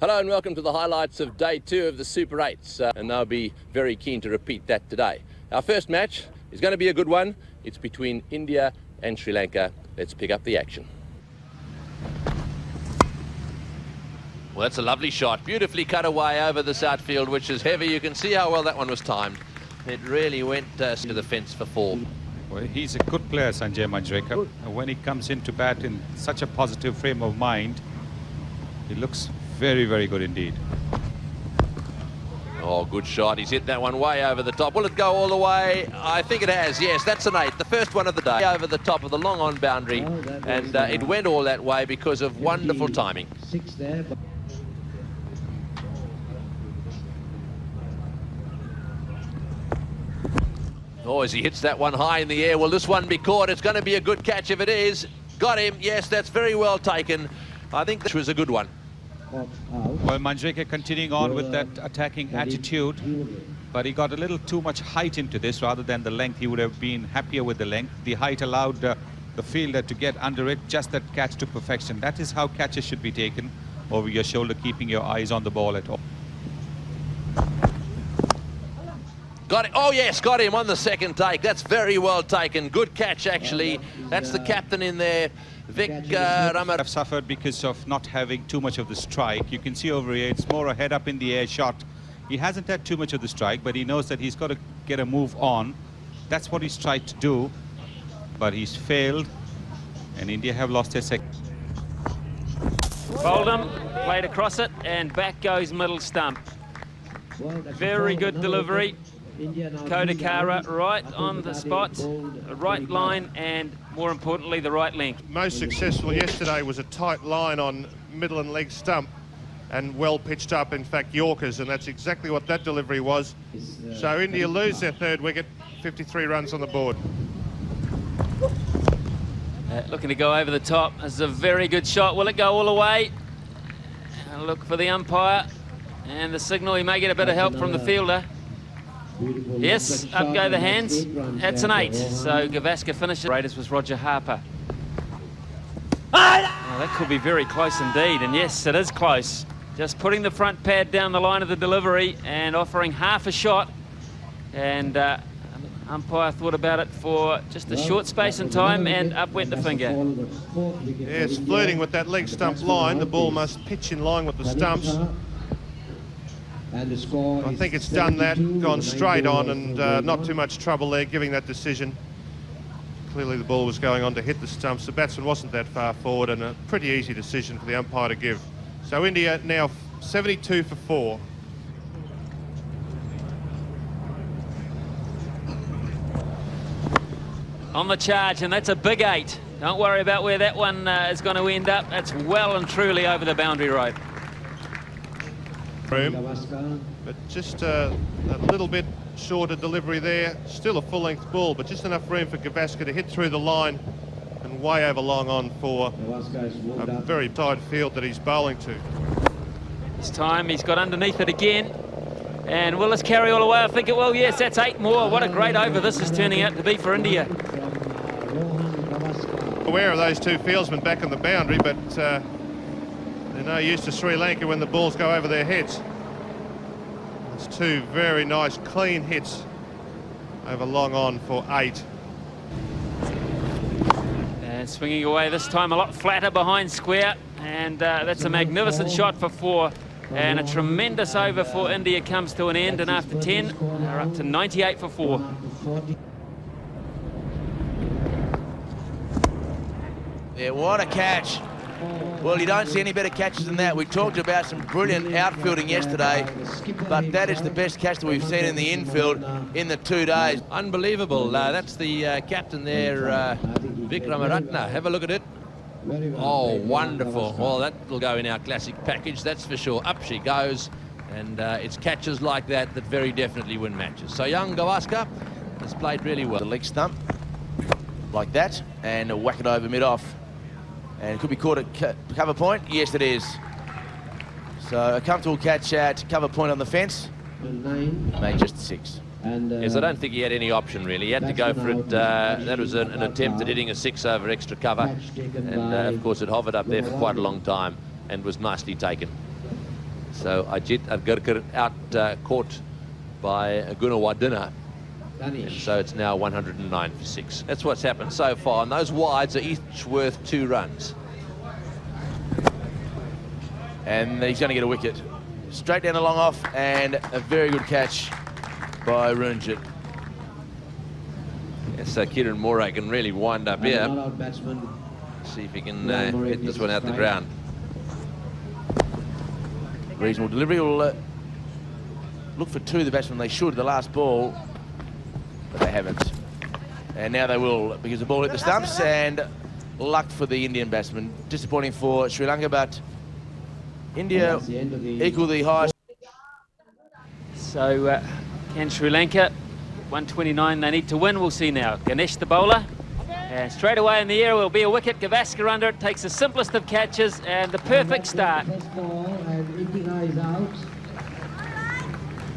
Hello and welcome to the highlights of day two of the Super 8s, uh, and they'll be very keen to repeat that today. Our first match is going to be a good one. It's between India and Sri Lanka. Let's pick up the action. Well, that's a lovely shot. Beautifully cut away over this outfield, which is heavy. You can see how well that one was timed. It really went uh, to the fence for four. Well, he's a good player, Sanjay Manjrekar. And when he comes into bat in such a positive frame of mind, he looks very, very good indeed. Oh, good shot. He's hit that one way over the top. Will it go all the way? I think it has. Yes, that's an eight. The first one of the day over the top of the long on boundary. Oh, and uh, it went all that way because of wonderful timing. Six there. Oh, as he hits that one high in the air, will this one be caught? It's going to be a good catch if it is. Got him. Yes, that's very well taken. I think this was a good one. Well, Manjrekar continuing on with that attacking attitude, but he got a little too much height into this rather than the length. He would have been happier with the length. The height allowed uh, the fielder to get under it, just that catch to perfection. That is how catches should be taken over your shoulder, keeping your eyes on the ball at all. Got it. Oh, yes, got him on the second take. That's very well taken. Good catch, actually. That's the captain in there, Vic uh, Ramar. Have suffered because of not having too much of the strike. You can see over here, it's more a head up in the air shot. He hasn't had too much of the strike, but he knows that he's got to get a move on. That's what he's tried to do, but he's failed, and India have lost their second. Oldham played across it, and back goes middle stump. Very good delivery. Kodakara right on the spot, the right line, and more importantly, the right length. Most successful yesterday was a tight line on middle and leg stump and well pitched up, in fact, Yorkers, and that's exactly what that delivery was. So India lose their third wicket, 53 runs on the board. Uh, looking to go over the top. This is a very good shot. Will it go all the way? look for the umpire and the signal. He may get a bit of help from the fielder. Yes, up go the hands. That's an eight. So Gavaskar finishes. Raiders was Roger Harper. Oh, that could be very close indeed. And yes, it is close. Just putting the front pad down the line of the delivery and offering half a shot. And uh, umpire thought about it for just a short space in time and up went the finger. Yes, flirting with that leg stump line. The ball must pitch in line with the stumps. And the score I think it's done that, gone straight on, and uh, not too much trouble there giving that decision. Clearly the ball was going on to hit the stumps. The batsman wasn't that far forward, and a pretty easy decision for the umpire to give. So India now 72 for four. On the charge, and that's a big eight. Don't worry about where that one uh, is going to end up. That's well and truly over the boundary rope room. But just uh, a little bit shorter delivery there. Still a full-length ball, but just enough room for Gavaskar to hit through the line and way over long on for a very tight field that he's bowling to. This time he's got underneath it again. And will this carry all the way? I think it will. Yes, that's eight more. What a great over this is turning out to be for India. Aware of those two fieldsmen back on the boundary, but uh, they're no use to Sri Lanka when the balls go over their heads. It's two very nice, clean hits over long on for eight. And swinging away this time a lot flatter behind square. And uh, that's a magnificent shot for four. And a tremendous over for India comes to an end. And after 10, they're up to 98 for four. Yeah, what a catch. Well, you don't see any better catches than that. We talked about some brilliant outfielding yesterday, but that is the best catch that we've seen in the infield in the two days. Unbelievable. Uh, that's the uh, captain there, uh, Vikramaratne. Have a look at it. Oh, wonderful. Well, that will go in our classic package, that's for sure. Up she goes, and uh, it's catches like that that very definitely win matches. So young Gavaskar has played really well. The leg stump, like that, and a whack it over mid-off. And it could be caught at cover point. Yes, it is. So a comfortable catch at cover point on the fence. Made just six. And, uh, yes, I don't think he had any option really. He had to go for it. Uh, that was an, an, attempt at hitting a six over extra cover, and uh, of course it hovered up there for quite a long time and was nicely taken. So Ajit Agarkar out uh, caught by Gunawardene. And so it's now 109 for six. That's what's happened so far. And those wides are each worth two runs. And he's going to get a wicket. Straight down the long off and a very good catch by Runjit. Yeah, so Kiran More can really wind up here. See if he can uh, get this one out the ground. Reasonable delivery. Will uh, look for two, of the batsmen. They should, the last ball, but they haven't. And now they will, because the ball hit the stumps and luck for the Indian batsman. Disappointing for Sri Lanka, but India equal the highest. So uh, can Sri Lanka, 129 they need to win, we'll see now. Ganesh the bowler, and straight away in the air will be a wicket. Gavaskar under it, takes the simplest of catches and the perfect start. First ball and Indika is out.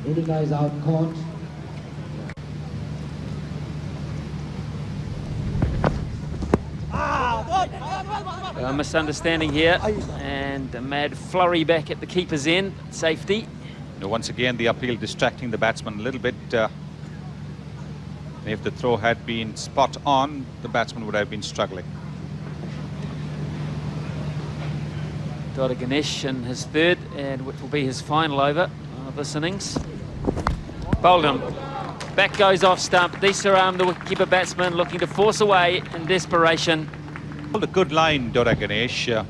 Indika is out caught. A misunderstanding here and a mad flurry back at the keeper's end, safety. Now, once again, the appeal distracting the batsman a little bit. Uh, if the throw had been spot on, the batsman would have been struggling. Dodda Ganesh in his third, and which will be his final over of this innings. Bowled him. Back goes off stump. de Saram, the wicketkeeper batsman, looking to force away in desperation. A good line, Dodda Ganesh. Uh,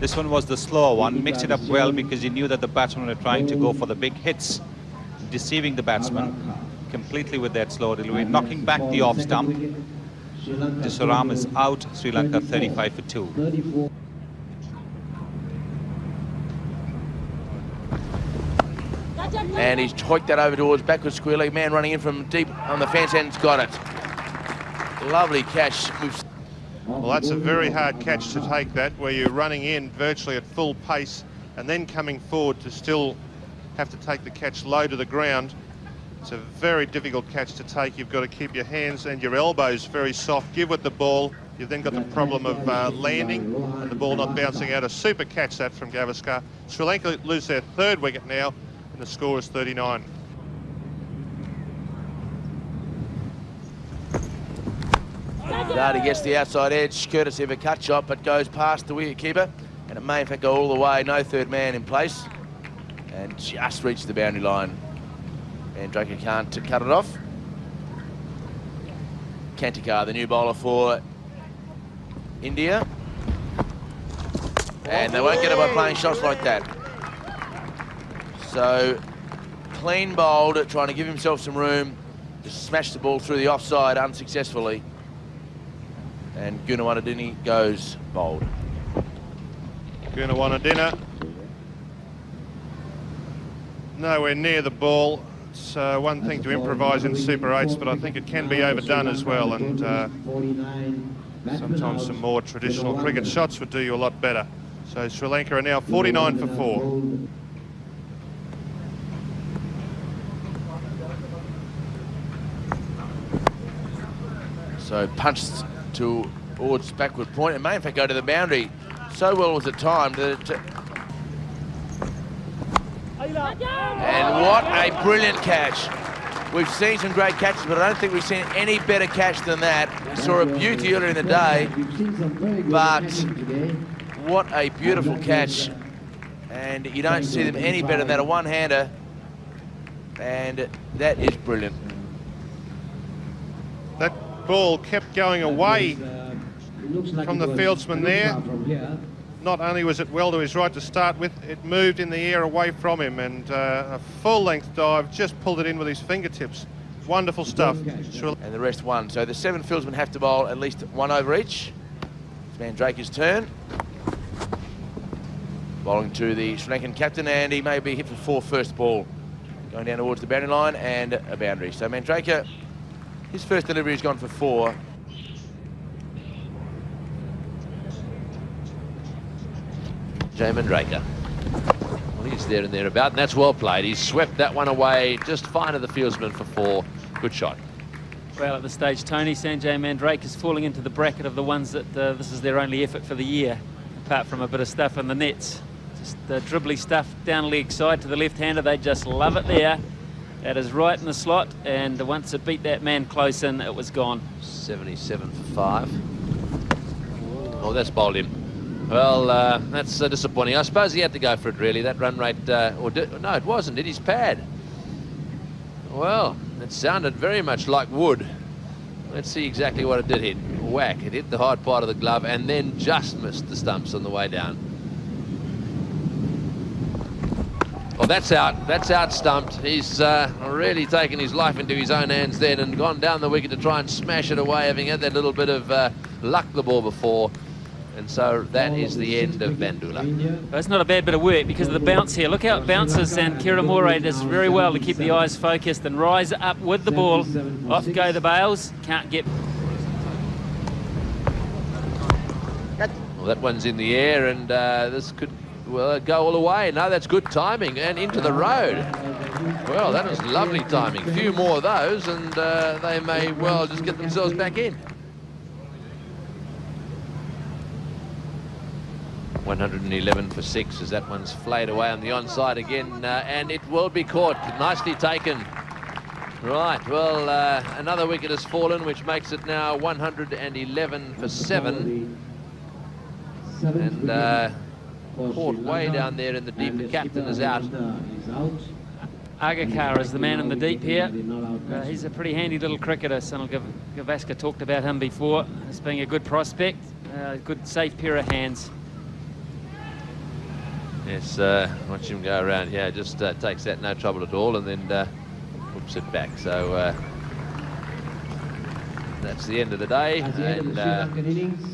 this one was the slower one. Mixed it up well because he knew that the batsmen were trying to go for the big hits, deceiving the batsman completely with that slow delivery, knocking back the off stump. de Saram is out. Sri Lanka 35 for 2. And he's hoiked that over towards backward square leg. Man running in from deep on the fence end's got it. Lovely catch. We've Well, that's a very hard catch to take that, where you're running in virtually at full pace and then coming forward to still have to take the catch low to the ground. It's a very difficult catch to take. You've got to keep your hands and your elbows very soft. Give with the ball. You've then got the problem of uh, landing and the ball not bouncing out. A super catch that from Gavaskar. Sri Lanka lose their third wicket now, and the score is 39. Vardy gets the outside edge, courtesy of a cut shot, but goes past the wicket keeper. And it may in fact go all the way. No third man in place. And just reached the boundary line. And Draker can't cut it off. Kanitkar, the new bowler for India. And they won't get it by playing shots like that. So, clean bowled, trying to give himself some room. Just smashed the ball through the offside unsuccessfully. And Gunawardene goes bowled. Gunawardene. Nowhere near the ball. It's uh, one thing to improvise in Super 8s, but I think it can be overdone as well. And uh, sometimes some more traditional cricket shots would do you a lot better. So Sri Lanka are now 49 for 4. So punched towards backward point. It may in fact go to the boundary. So well was it timed that it... And what a brilliant catch. We've seen some great catches, but I don't think we've seen any better catch than that. We saw a beauty earlier in the day, but what a beautiful catch. And you don't see them any better than that, a one-hander. And that is brilliant. Ball kept going away from the fieldsman there. Not only was it well to his right to start with, it moved in the air away from him and uh, a full-length dive, just pulled it in with his fingertips. Wonderful stuff. And the rest won. So the seven fieldsmen have to bowl at least one over each. It's Manjrekar's turn. Bowling to the Sri Lankan captain, and he may be hit for four first ball. Going down towards the boundary line and a boundary. So Manjrekar, his first delivery has gone for four. Jay Manjrekar. Well, he's there and thereabout, and that's well played. He's swept that one away just fine of the fieldsman for four. Good shot. Well, at this stage, Tony Sanjay Manjrekar is falling into the bracket of the ones that uh, this is their only effort for the year, apart from a bit of stuff in the nets. Just the dribbly stuff down leg side to the left-hander. They just love it there. That is right in the slot, and once it beat that man close in, it was gone. 77 for five. Oh, that's bowled him. Well, uh, that's uh, disappointing. I suppose he had to go for it, really. That run rate, uh, or no, it wasn't. It is pad? Well, it sounded very much like wood. Let's see exactly what it did hit. Whack, it hit the hard part of the glove and then just missed the stumps on the way down. Well, that's out. That's out stumped. He's uh, really taken his life into his own hands then and gone down the wicket to try and smash it away, having had that little bit of uh, luck the ball before. And so that is the end of Bandula. That's not a bad bit of work because of the bounce here. Look how it bounces and Kiran More does very well to keep the eyes focused and rise up with the ball. Off go the bails. Can't get... Well, that one's in the air and uh, this could go all the way. No, that's good timing and into the road. Well, that was lovely timing. A few more of those and uh, they may well just get themselves back in. 111 for six as that one's flayed away on the onside again uh, and it will be caught. Nicely taken. Right, well, uh, another wicket has fallen, which makes it now 111 for seven. And caught way down there in the deep. The captain is out. Agarkar is the man in the deep here. Uh, he's a pretty handy little cricketer. Sunil Gavaskar talked about him before as being a good prospect, uh, good safe pair of hands. Yes, uh, watch him go around. Yeah, just uh, takes that no trouble at all and then uh, whoops it back. So uh, that's the end of the day. At the end of And,